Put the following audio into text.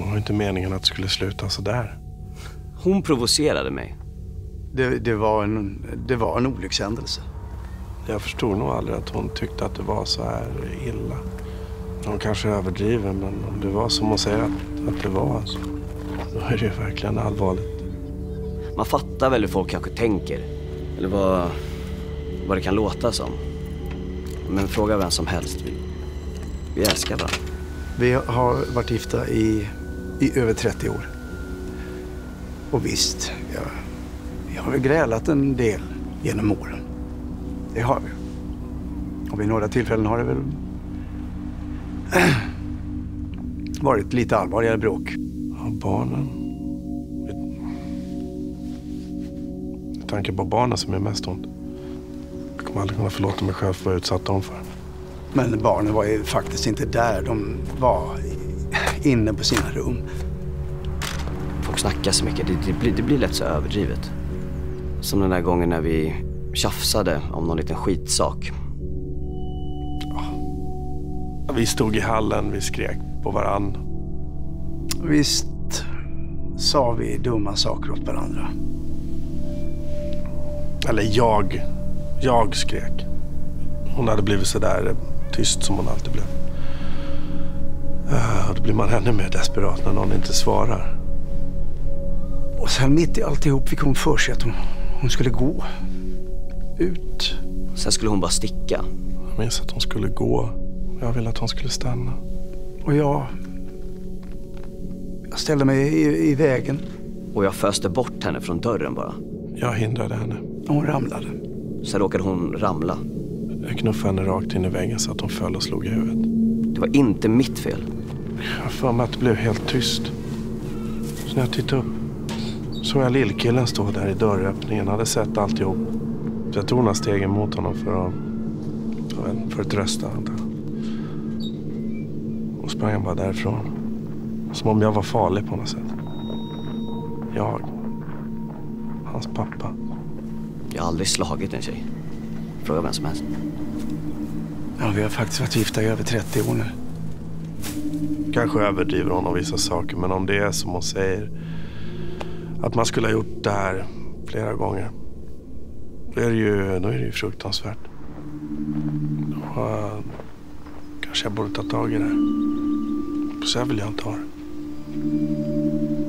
Det var inte meningen att det skulle sluta så där. Hon provocerade mig. Det, det, var en, det var en olyckshändelse. Jag förstod nog aldrig att hon tyckte att det var så här illa. Hon kanske överdriver, men om det var som hon säger att, att det var så då är det ju verkligen allvarligt. Man fattar väl hur folk kanske tänker. Eller vad, vad det kan låta som. Men fråga vem som helst. Vi, vi älskar varandra. Vi har varit gifta i, i över 30 år. Och visst, jag, vi har väl grälat en del genom åren. Det har vi. Och vid några tillfällen har det väl varit lite allvarligare bråk. Ja, barnen. Med tanke på barnen som är mest ont. Jag kommer aldrig kunna förlåta mig själv för vad jag utsatt dem för. Men barnen var ju faktiskt inte där. De var inne på sina rum. Folk snackar så mycket. Det, det, blir, det blir lätt så överdrivet. Som den där gången när vi tjafsade om någon liten skitsak. Vi stod i hallen, vi skrek på varann. Visst sa vi dumma saker åt varandra. Eller jag. Jag skrek. Hon hade blivit så där tyst som hon alltid blev. Uh, då blir man ännu mer desperat när någon inte svarar. Och sen mitt i alltihop fick hon för sig att hon, hon skulle gå. Ut. Sen skulle hon bara sticka. Jag minns att hon skulle gå. Jag ville att hon skulle stanna. Och jag... Jag ställde mig i, i vägen. Och jag föste bort henne från dörren bara. Jag hindrade henne. Hon ramlade. Sen råkade hon ramla. Jag knuffade henne rakt in i väggen så att hon föll och slog i huvudet. Det var inte mitt fel. Jag för mig att det blev helt tyst. Så när jag tittade upp såg jag lillkillen stå där i dörröppningen. hade sett alltihop. Så jag tog några steg emot honom för att, för att trösta antar jag. Och sprang han bara därifrån. Som om jag var farlig på något sätt. Jag. Hans pappa. Jag har aldrig slagit en tjej. Fråga vem som helst. Ja, vi har faktiskt varit gifta i över 30 år nu. Kanske överdriver hon om vissa saker, men om det är som hon säger. Att man skulle ha gjort det här flera gånger. Då är det ju, då är det ju fruktansvärt. Då uh, eh, kanske jag borde ta tag i det här. Så här vill jag inte ha det.